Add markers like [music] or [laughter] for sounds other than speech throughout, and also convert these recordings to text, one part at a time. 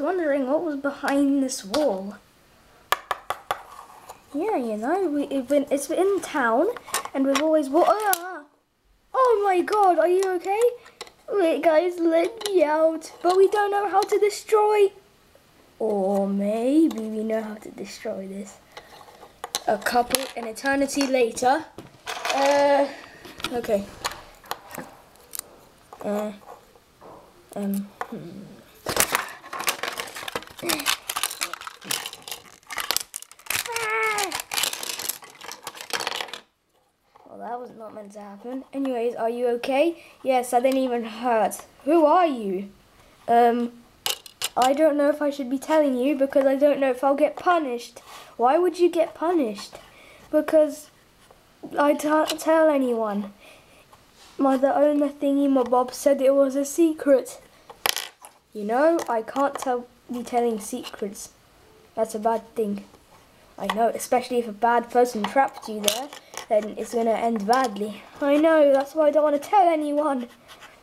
wondering what was behind this wall. Yeah, you know, we, been, it's in town, and we've always... Wa- ah! Oh my god, are you okay? Wait, guys, let me out. But we don't know how to destroy... Or maybe we know how to destroy this. A couple, an eternity later. Uh, okay. Uh, um, hmm. Well, that was not meant to happen. Anyways, are you okay? Yes, I didn't even hurt. Who are you? Um, I don't know if I should be telling you because I don't know if I'll get punished. Why would you get punished? Because I can't tell anyone. My the owner thingy my Bob said it was a secret. You know, I can't tell be telling secrets. That's a bad thing. I know, especially if a bad person trapped you there, then it's gonna end badly. I know, that's why I don't want to tell anyone.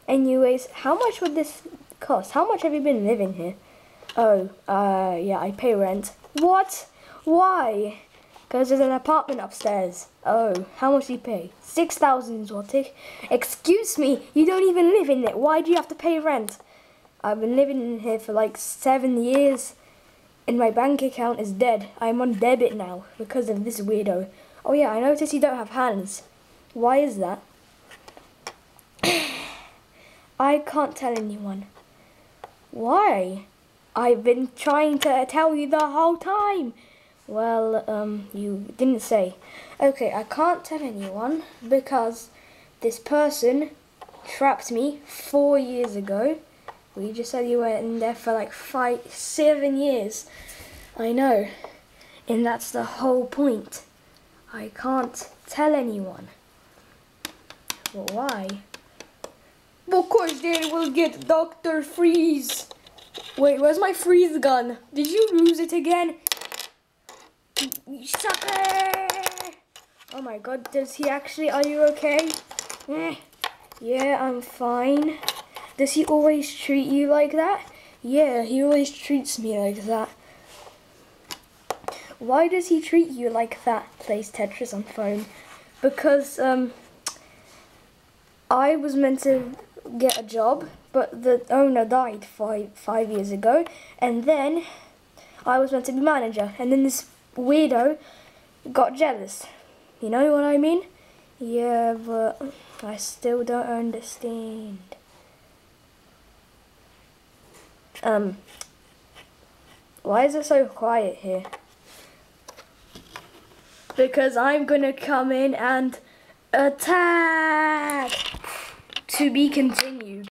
Anyways, how much would this cost? How much have you been living here? Oh, uh, yeah, I pay rent. What? Why? Because there's an apartment upstairs. Oh, how much do you pay? 6,000 zloty. Excuse me, you don't even live in it. Why do you have to pay rent? I've been living in here for like seven years. And my bank account is dead. I'm on debit now because of this weirdo. Oh yeah, I noticed you don't have hands. Why is that? [sighs] I can't tell anyone. Why? I've been trying to tell you the whole time. Well, um, you didn't say. Okay, I can't tell anyone because this person trapped me four years ago. We just said you were in there for like five, seven years. I know. And that's the whole point. I can't tell anyone. But why? Because they will get Dr. Freeze. Wait, where's my freeze gun? Did you lose it again? You sucker! Oh my god, does he actually, are you okay? Eh. Yeah, I'm fine. Does he always treat you like that? Yeah, he always treats me like that. Why does he treat you like that? Plays Tetris on phone. Because, um, I was meant to get a job, but the owner died five, five years ago, and then I was meant to be manager, and then this weirdo got jealous. You know what I mean? Yeah, but I still don't understand. Um, why is it so quiet here? Because I'm gonna come in and attack! To be continued.